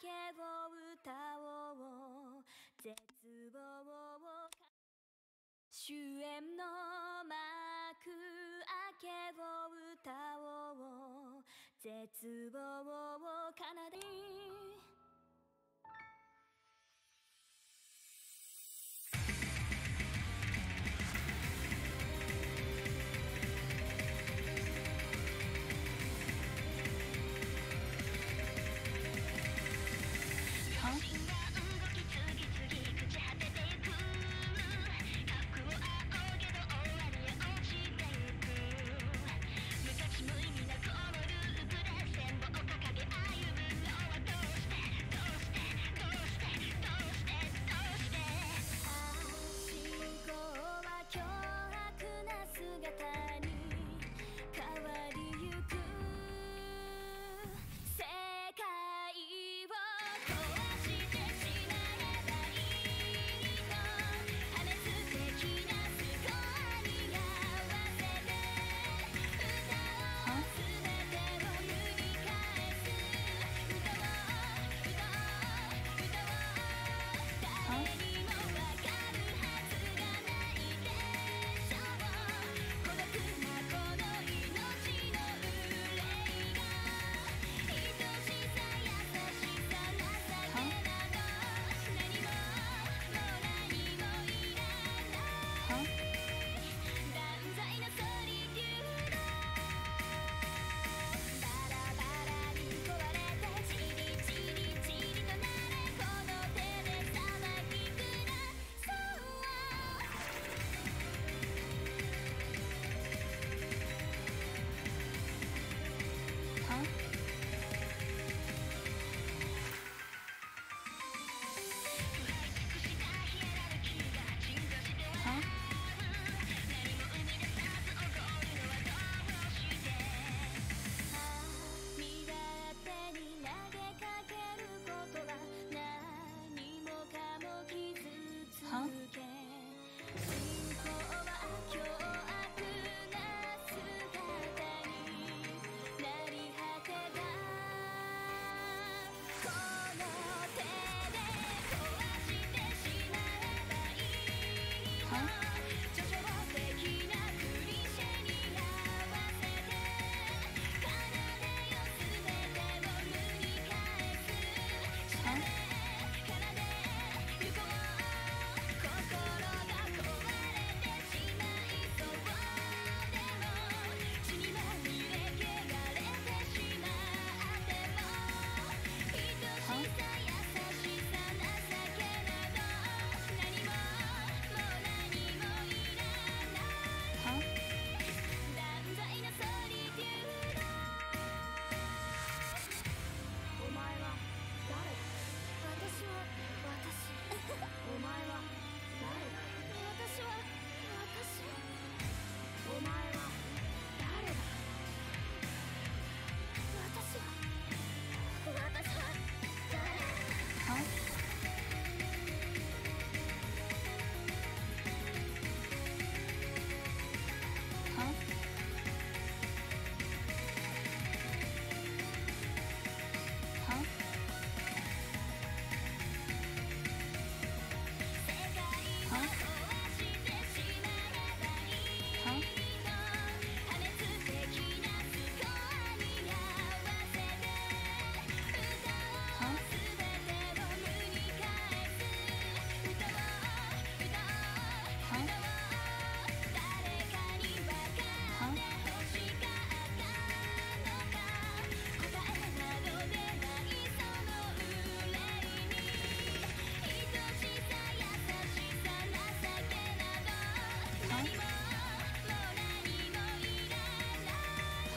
けを歌おう。絶望を主演の幕開けを歌おう。絶望を奏で。Bye.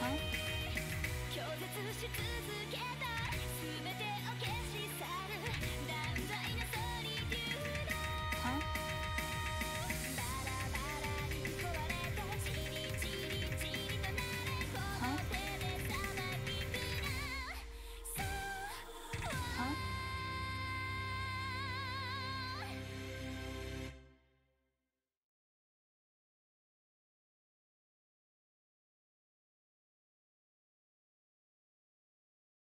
は拒絶し続け